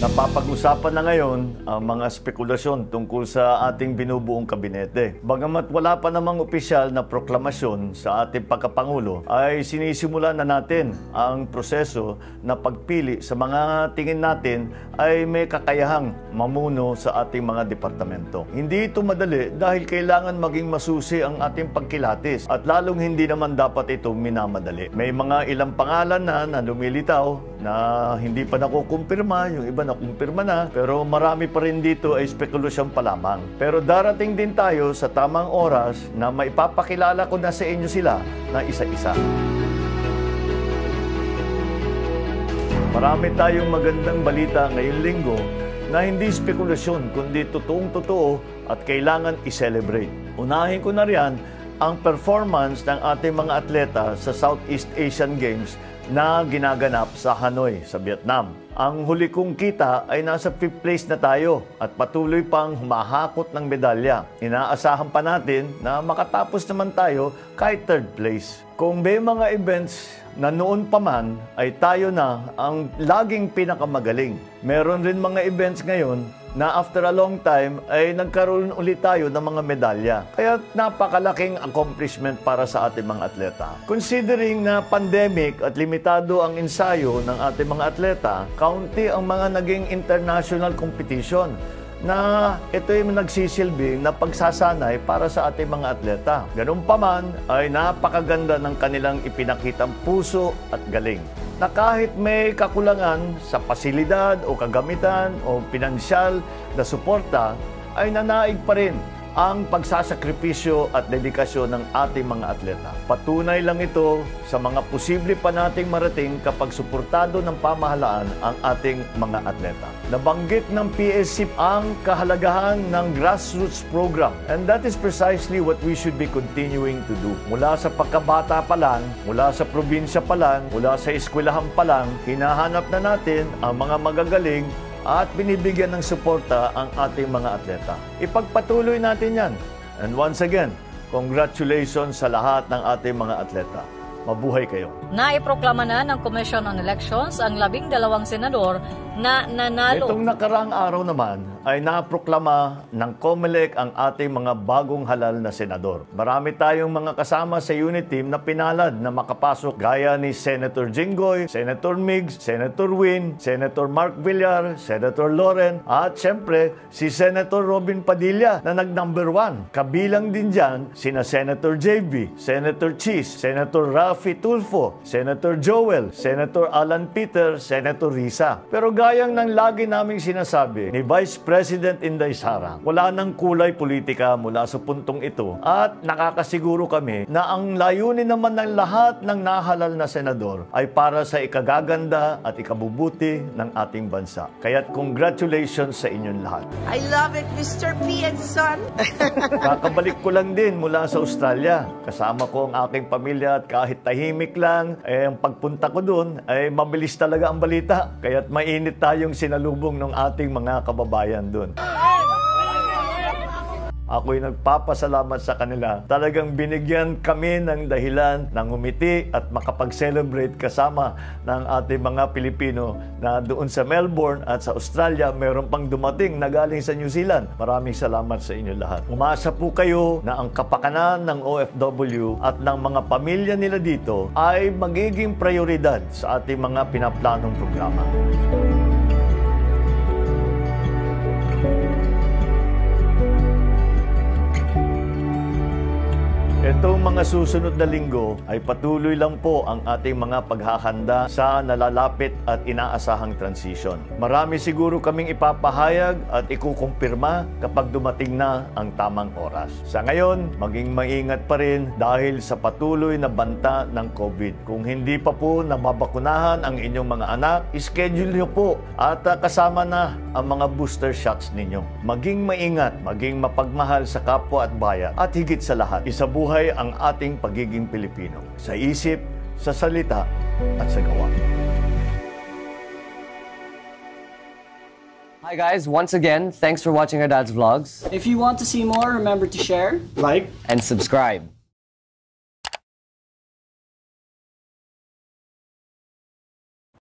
Napapag-usapan na ngayon ang mga spekulasyon tungkol sa ating binubuong kabinete. Bagamat wala pa namang opisyal na proklamasyon sa ating pagkapangulo, ay sinisimula na natin ang proseso na pagpili sa mga tingin natin ay may kakayahang mamuno sa ating mga departamento. Hindi ito madali dahil kailangan maging masusi ang ating pagkilatis at lalong hindi naman dapat ito minamadali. May mga ilang pangalan na na lumilitaw na hindi pa nakukumpirma, yung iba nakumpirma na, pero marami pa rin dito ay spekulasyon pa lamang. Pero darating din tayo sa tamang oras na maipapakilala ko na sa inyo sila na isa-isa. Marami tayong magandang balita ngayong linggo na hindi spekulasyon kundi totoong totoo at kailangan i-celebrate. Unahin ko na riyan ang performance ng ating mga atleta sa Southeast Asian Games na ginaganap sa Hanoi, sa Vietnam. Ang huli kong kita ay nasa 5th place na tayo at patuloy pang humahakot ng medalya. Inaasahan pa natin na makatapos naman tayo kahit 3rd place. Kung may mga events na noon pa man ay tayo na ang laging pinakamagaling. Meron rin mga events ngayon na after a long time ay nagkaroon ulit tayo ng mga medalya. Kaya napakalaking accomplishment para sa ating mga atleta. Considering na pandemic at limitado ang ensayo ng ating mga atleta, kaunti ang mga naging international competition na ito yung nagsisilbi na pagsasanay para sa ating mga atleta. Ganun pa man ay napakaganda ng kanilang ipinakitang puso at galing na kahit may kakulangan sa pasilidad o kagamitan o pinansyal na suporta, ay nanaig pa rin ang pagsasakripisyo at dedikasyon ng ating mga atleta. Patunay lang ito sa mga posible pa nating marating kapag suportado ng pamahalaan ang ating mga atleta. Nabanggit ng PSC ang kahalagahan ng grassroots program and that is precisely what we should be continuing to do. Mula sa pagkabata pa lang, mula sa probinsya pa lang, mula sa eskwelahan pa lang, hinahanap na natin ang mga magagaling at binibigyan ng suporta ang ating mga atleta. Ipagpatuloy natin yan. And once again, congratulations sa lahat ng ating mga atleta. Mabuhay kayo. Naiproklama na ng Commission on Elections ang labing dalawang senador na nanalo. Itong nakaraang araw naman ay naproklama ng COMELEC ang ating mga bagong halal na senador. Marami tayong mga kasama sa unit team na pinalad na makapasok gaya ni Senator Jinggoy, Senator Migs, Senator Win, Senator Mark Villar, Senator Loren, at syempre si Senator Robin Padilla na nag-number one. Kabilang din dyan sina Senator JB, Senator Cheese, Senator Rafi Tulfo, Senator Joel, Senator Alan Peter, Senator Risa. Pero gayang ng lagi naming sinasabi ni Vice President Inday Sara, wala nang kulay politika mula sa puntong ito at nakakasiguro kami na ang layunin naman ng lahat ng nahalal na senador ay para sa ikagaganda at ikabubuti ng ating bansa. Kaya't congratulations sa inyong lahat. I love it, Mr. P and Son. Kakabalik ko lang din mula sa Australia. Kasama ko ang aking pamilya at kahit tahimik lang, eh, ang pagpunta ko doon ay mabilis talaga ang balita. Kaya't mainit tayong sinalubong ng ating mga kababayan doon. Ako'y nagpapasalamat sa kanila. Talagang binigyan kami ng dahilan ng umiti at makapag-celebrate kasama ng ating mga Pilipino na doon sa Melbourne at sa Australia, meron pang dumating na galing sa New Zealand. Maraming salamat sa inyo lahat. Umasa po kayo na ang kapakanan ng OFW at ng mga pamilya nila dito ay magiging prioridad sa ating mga pinaplanong programa. tung Itong mga susunod na linggo ay patuloy lang po ang ating mga paghahanda sa nalalapit at inaasahang transition. Marami siguro kaming ipapahayag at ikukumpirma kapag dumating na ang tamang oras. Sa ngayon, maging maingat pa rin dahil sa patuloy na banta ng COVID. Kung hindi pa po nababakunahan ang inyong mga anak, schedule nyo po at uh, kasama na ang mga booster shots ninyo. Maging maingat, maging mapagmahal sa kapwa at bayan at higit sa lahat, isabuhay buhay ang ating pagiging Pilipino sa isip, sa salita at sa gawa. Hi guys, once again, thanks for watching our dad's vlogs If you want to see more, remember to share, like, and subscribe.